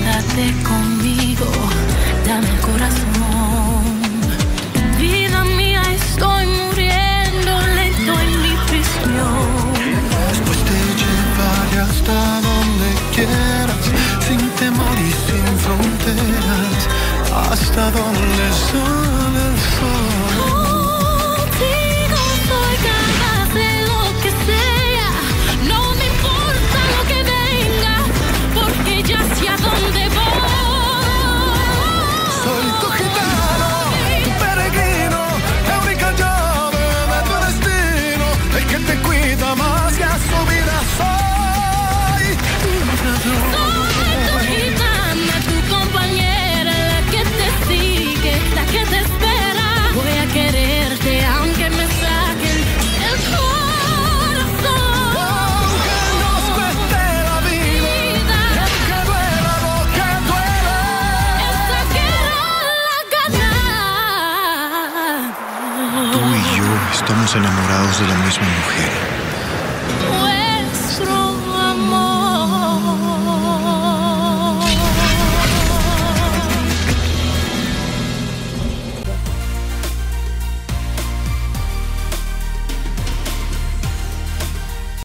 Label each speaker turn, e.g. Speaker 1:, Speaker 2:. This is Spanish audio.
Speaker 1: quédate conmigo, dame el corazón. Vida mía, estoy muriendo lento en mi prisión.
Speaker 2: Después te llevaré hasta donde quieras, sin temor y sin fronteras, hasta donde
Speaker 1: soy.
Speaker 2: estamos enamorados de la misma mujer.